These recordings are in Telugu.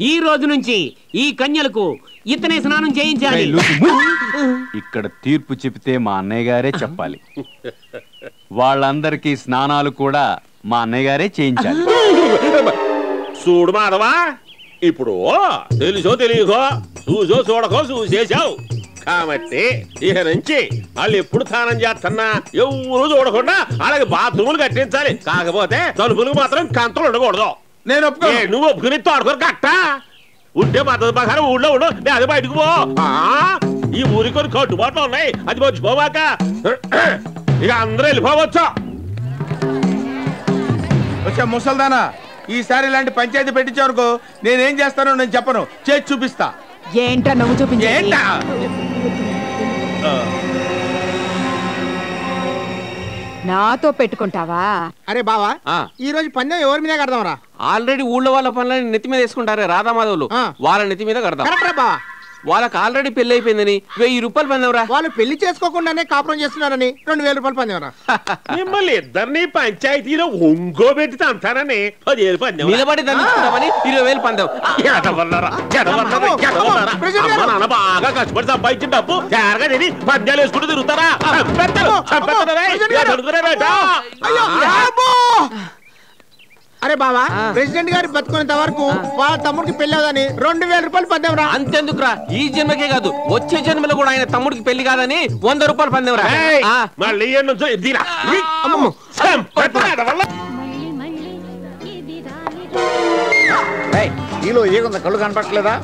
ఈ రోజు నుంచి ఈ కన్యలకు ఇతనే స్నానం చేయించాలి. ఇక్కడ తీర్పు చెబితే మా అన్నయ్య గారే చెప్పాలి. వాళ్ళందరికీ స్నానాలు కూడా మా అన్నయ్య గారే చేయించాలి. చూడు మాధవా ఇప్పుడు తెలుసో తెలియకో చూసో చూడకో చూసేశావు. కాబట్టి ఇక నుంచి వాళ్ళు ఎప్పుడు స్నానం చేస్తున్నా ఎవరు చూడకుండా అలాగే బాత్రూములు కట్టించాలి. కాకపోతే తలుపులకు మాత్రం కంతలు ఉండకూడదు. నేను ఒప్పుకో నువ్వు ఒప్పుకుని తోడుకొని కట్ట ఉంటే పద్ధతి ప్రకారం ఊళ్ళో ఉండు నేను అది బయటకు పో. ఆ, ఈ ఊరికి కొన్ని కట్టుబాట్లు ఉన్నాయి. అది మర్చిపోవాక ఇక అందరూ వెళ్ళిపోవచ్చు. వచ్చా ముసల్దానా? ఈసారి ఇలాంటి పంచాయతీ పెట్టించావనుకో నేనేం చేస్తానో నేను చెప్పను. చేసి చూపిస్తా. ఏంట్రా నువ్వు చూపించేది? ఏంటా? నాతో పెట్టుకుంటావా? అరే బావా ఆ. ఈ రోజు పందెం ఎవరి మీద కడదాం రా ఆల్రెడీ ఊళ్ళో వాళ్ళ పనులని నెత్తి మీద వేసుకుంటారే రాధామాధవులు. వాళ్ళ నెత్తి మీద కడదాం. కరెక్ట్ రా బావా. వాళ్ళకి ఆల్రెడీ పెళ్ళి అయిపోయిందని వెయ్యి రూపాయలు పందెం రా వాళ్ళు పెళ్ళి చేసుకోకుండానే కాపురం చేస్తున్నారని రెండు వేల రూపాయలు పందెం రా మిమ్మల్ని ఇద్దరిని పంచాయతీలో ఒంగోబెట్టి తంతానని పదిహేను పందెం నిలబడి దండించుకుంటామని ఇరవై వేలు పందెం. నాన్న బాగా కష్టపడి సంపాదించిన డబ్బు తేరగా తిని పందాలు వేసుకుంటూ తిరుగుతారా? అరే బావా ప్రెసిడెంట్ గారి బతుకునేంత వరకు వాళ్ళ తమ్ముడికి పెళ్ళి అవదని రెండు వేల రూపాయలు పందెం రా అంతెందుకురా ఈ జన్మకే కాదు వచ్చే జన్మలో కూడా ఆయన తమ్ముడికి పెళ్ళి కాదని వంద రూపాయలు పందెం రా ఏయ్, ఆ. మళ్ళీ. ఈలో ఏగుంది కళ్ళు కనపట్లేదా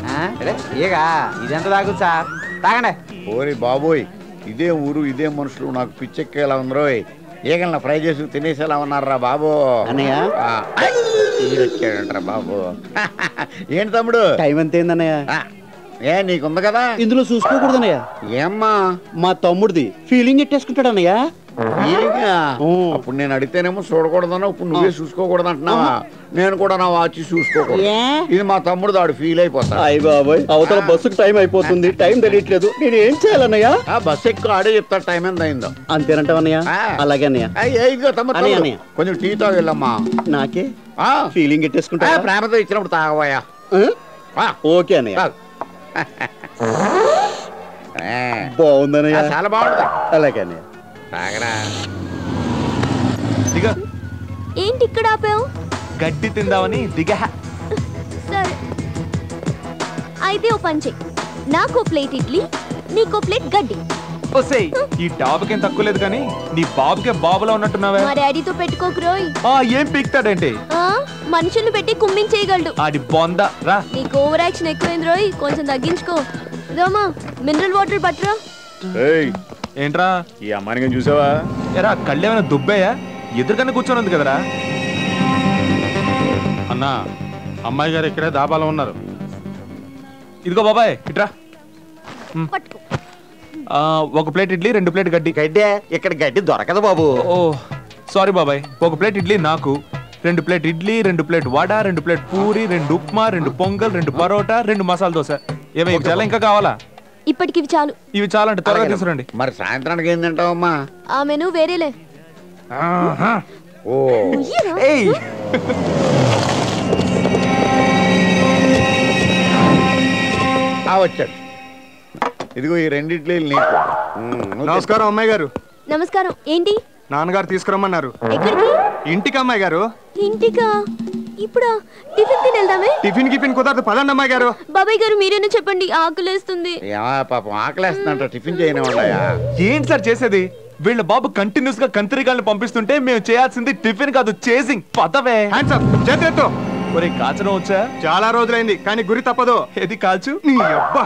ఏగా ఇదెంత తాగుతుంది సార్? తాగండి. ఓరి బాబోయ్ ఇదే ఊరు ఇదే మనుషులు నాకు పిచ్చెక్కేలా ఉందరోయ్. ఈగల్ని ఫ్రై చేసి తినేసేలా ఉన్నారా బాబు. అన్నయ్య? బాబు. ఏంటి తమ్ముడు? టైం ఎంత అయిందన్నయ్య ఆ, ఏ నీకుంది కదా? ఇందులో చూసుకోకూడదన్నయ్య ఏమ్మా? మా తమ్ముడిది. ఫీలింగ్ ఎట్టేసుకుంటాడు అన్నయ్య. అప్పుడు నేను అడిగితేనేమో చూడకూడదన్నా ఇప్పుడు నువ్వే చూసుకోకూడదు అంటున్నావా నేను కూడా నా వాచ్ చూసుకోకూడదు? ఇది మా తమ్ముడు వాడు ఫీల్ అయిపోతాడు అయ్య బాబాయ్ అవతల బస్సుకు టైం అయిపోతుంది టైం తెలియట్లేదు. నేను ఏం చేయాలన్నయ్య? ఆ బస్ ఎక్కువ ఆడే చెప్తాడు టైం ఎంత అయిందో. అంతేనంటావు అన్నయ్య? ఆ. అలాగే అన్నయ్య. తమ్ముడు. కొంచెం టీ తాగిల్లమ్మా నాకే? ఆ, ఫీలింగ్ ఆ, ఎట్టేసుకుంటా ప్రేమతో ఇచ్చినప్పుడు తాగబోయా. ఆ, ఓకే అన్నయ్య. బాగుందన్నయ్య. చాలా బాగుంటుంది అలాగే అన్నయ్య. తాగరా. దిగ. ఏంటి ఇక్కడ ఆపావు? గడ్డి తిందామని దిగ. సరే. అయితే ఓ పని చెయ్యి నాకు ప్లేట్ ఇడ్లీ నీకో ప్లేట్ గడ్డి. వసేయ్ ఈ డాబుకేం తక్కువ లేదు కానీ నీ బాబుకే బాబులో ఉన్నట్టున్నావే. మా డాడీతో పెట్టుకోకురోయ్ ఆ ఏం పీక్తాడేంటి? ఆ, మనుషుల్ని పెట్టి కుమ్మించేయగలడు. ఆడి బొంద రా. నీకు ఓవర్ యాక్షన్ ఎక్కువైంది రోయ్ కొంచెం తగ్గించుకో. ఇదమ్మా మినరల్ వాటర్ పట్టరా. ఏయ్, ఏంట్రా? ఈ అమ్మాయిని చూసావా? ఎరా కళ్ళేమైనా దుబ్బేయా? ఎదురుగానే కూర్చొని ఉంది కదరా. అన్నా అమ్మాయి గారు ఇక్కడే దాబాలో ఉన్నారు. ఇదిగో బాబాయ్ ఇట్రా. ఒక ప్లేట్ ఇడ్లీ రెండు ప్లేట్ గడ్డి. గడ్డే ఇక్కడ గడ్డి దొరకదు బాబు. ఓ సారీ బాబాయ్. ఒక ప్లేట్ ఇడ్లీ నాకు రెండు ప్లేట్ ఇడ్లీ రెండు ప్లేట్ వడ రెండు ప్లేట్ పూరి రెండు ఉప్మా రెండు పొంగల్ రెండు పరోటా రెండు మసాలా దోశ. ఏమై చాలా ఇంకా కావాలా? ఇప్పటికి ఇవి చాలు. ఇవి చాలా అంటే త్వరగా తీసుకురండి. మరి సాయంత్రానికి ఏం తింటావమ్మా? ఆ మెను వేరేలే. ఓ? ఏయ్. వచ్చాడు. ఇదిగో ఈ రెండిట్లు. నమస్కారం అమ్మాయి గారు. నమస్కారం. ఏంటి? నాన్నగారు తీసుకురమ్మన్నారు. ఇంటికి అమ్మాయి గారు? ఇంటికా? ఇప్పుడా టిఫిన్ తిని వెళ్దామే టిఫిన్ గిఫిన్ కుదరదు. పదండి అమ్మాయి గారు. బాబాయ్ గారు మీరేనా చెప్పండి? ఆకలేస్తుంది. పాపం ఆకలేస్తుందంట. టిఫిన్ చేయని వాళ్ళయా ఏంటి సార్ చేసేది? వీళ్ళ బాబు కంటిన్యూస్గా కంత్రికాళ్ళని పంపిస్తుంటే మేము చేయాల్సింది టిఫిన్ కాదు చేసింగ్. పదవే. హ్యాండ్స్ అప్ చేతులెత్తు ఒరే కాచడం వచ్చా? చాలా రోజులైంది కానీ గురి తప్పదు. ఏది కాల్చు? నీ అబ్బా.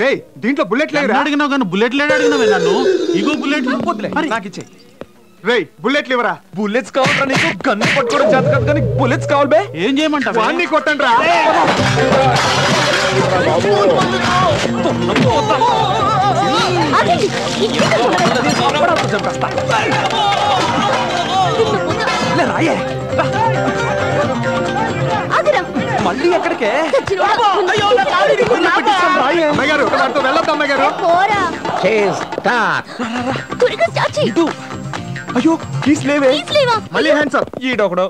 రేయ్ దీంట్లో బుల్లెట్ లేదురా. అడిగినావు కానీ బుల్లెట్ లేడు అడిగినావే నన్ను. ఇగో బుల్లెట్. నాకు ఇచ్చే రేయ్ బుల్లెట్లు ఇవ్వరా బుల్లెట్స్ కావాలరా నీకు? గన్ను పట్టుకోవడం చేత కాదు కానీ బుల్లెట్స్ కావాలి బే. ఏం చేయమంటావు? వాడిని కొట్టండి రా ఆగండి. ఇంటికి లే, రాయే రా. ఆగరా మళ్ళీ ఎక్కడికే? చచ్చినోడా. అమ్మాయి గారు వాడితో వెళ్ళొద్దు అమ్మాయి గారు పోరా. చేస్తా. త్వరగా స్టార్ట్ చెయ్యి ఇటు. అయ్యో కీస్ లేవే. మళ్ళీ హ్యాండ్స్ అప్ ఈడొకడు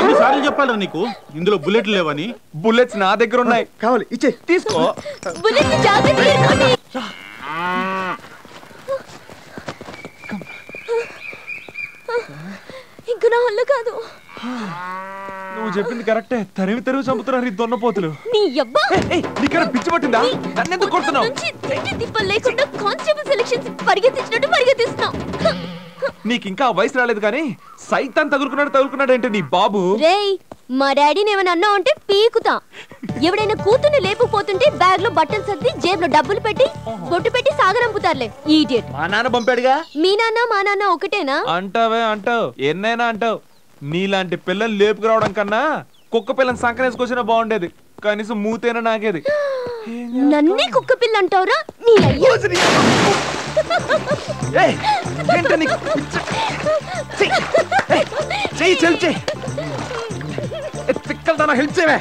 ఎన్నిసార్లు చెప్పాలి నీకు? ఇందులో బుల్లెట్లు లేవని. బుల్లెట్స్ నా దగ్గర ఉన్నాయి. కావాలి ఇచ్చే తీసుకో. బుల్లెట్ జాగ్రత్తగా ఎత్తుకోండి. ఇంక నా వల్ల కాదు. నువ్వు చెప్పింది కరెక్టే. తరివి తరివి చంపుతున్నారు ఈ దొన్నపోతులు. నీ అబ్బా! పిచ్చి పట్టిందా? నన్నెందుకు కొడుతున్నావు? నుంచి తిండి తిప్పలు లేకుండా కానిస్టేబుల్ సెలక్షన్స్ పరిగెత్తించినట్టు పరిగెత్తిస్తున్నావు. నీకు ఇంకా వయసు రాలేదు కానీ సైతాన్ తగులుకున్నాడు తగులుకున్నాడు అంటే నీ బాబు? రేయ్ మా డాడీని ఏమైనా అన్నావు అంటే పీకుతా. ఎవడైనా కూతుర్ని లేపుకుపోతుంటే బ్యాగ్లో బట్టలు సర్ది జేబులో డబ్బులు పెట్టి బొట్టు పెట్టి సాగరంపుతారులే ఈడియట్ మా నాన్న పంపాడుగా? మీ నాన్న మా నాన్న ఒకటేనా? అంటావే అంటావు. ఎన్నైనా అంటావు. నీలాంటి పిల్లలు లేపుకురావడం కన్నా కుక్క పిల్లని సంకనేసుకొచ్చినా బాగుండేది. కనీసం మూతైనా నాకేది. నన్నే కుక్క పిల్ల అంటావురా? నీ అయ్యా. ఏంటి నీకు పిచ్చ? చెయ్, ఏయ్, చెయ్యి చెల్లి చెయ్యి తిక్కలదానా హెల్ప్ చేయవే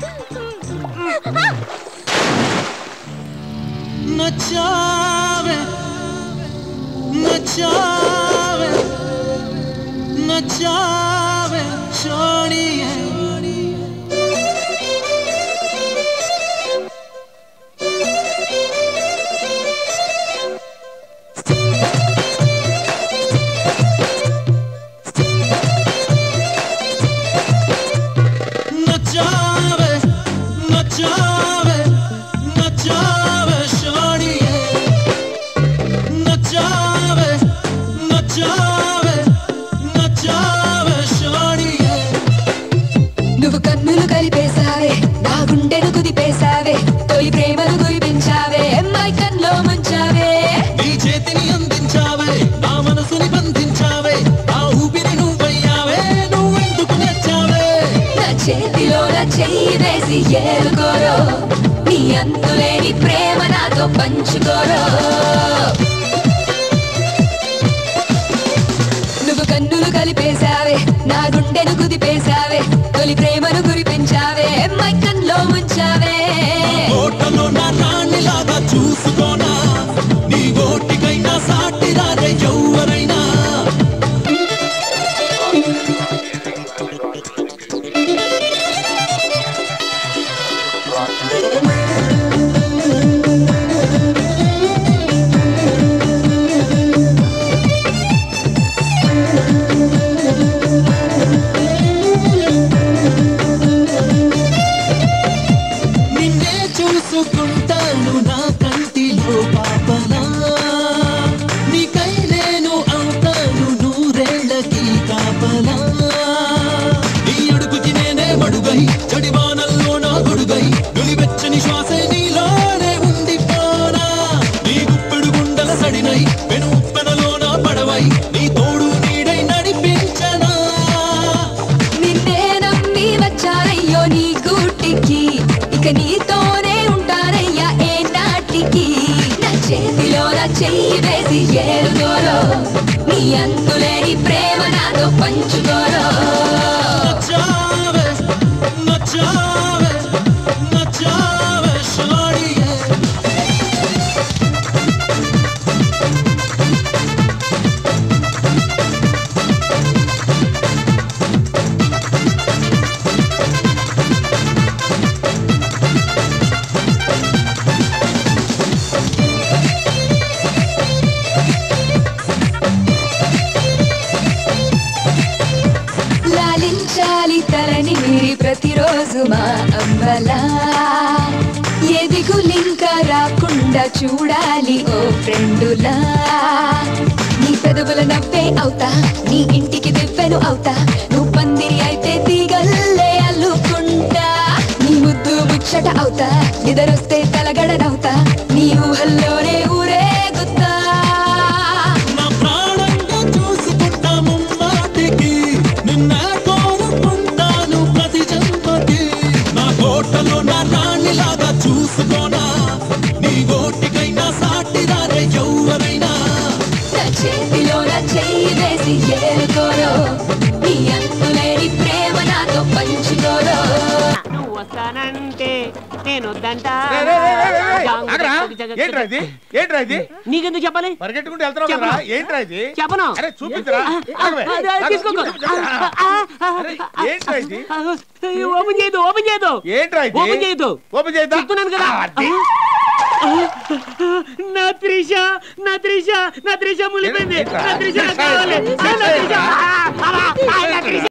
नचावे नचावे नचावे छोड़िए చేసి ఏలుకోరో నీ అందులేని ప్రేమ నాతో పంచుకోరో? నువ్వు కన్నులు కలిపేశావే నా గుండెను కుదిపేశావే తొలి ప్రేమను గురిపించావే మై కన్లో ముంచావే చూసుకో నీతోనే ఏ నాటికి? నా చేతిలో నా చెయ్యి వేసి ఏలుకోరో. నీ అంతులేని ప్రేమ నాతో పంచుకోరో. ప్రతిరోజు మా అమ్మలా. ఎదిగులింక రాకుండా చూడాలి ఓ ఫ్రెండులా. నీ పెదవుల నవ్వే అవుతా నీ ఇంటికి దివ్వెను అవుతా. నువ్వు పందిరి అయితే దిగల్లే అల్లుకుంటా. నీ ముద్దు ముచ్చట అవుతా నిదరొస్తే తలగడనవుతా. నీ ఊహల్లోనే ఊ నేను? ఏంట్రా ఇది? నీకెందుకు చెప్పాలి? పరిగెట్టుకుంటూ వెళ్తున్నావు ఏంట్రా ఇది? చెప్పను. అరే చూపించరా ఏంట్రా ఇది? ఓపెన్ చేయదు ఓపెన్ చేయదు. ఏంట్రా ఇది? ఓపెన్ చేయదు. ఓపెన్ చేద్దాం? చెప్తున్నాను కదా. నా త్రిష నా త్రిష నా త్రిష ములిపోయింది నా త్రిష నాకు కావాలి. నా త్రిష.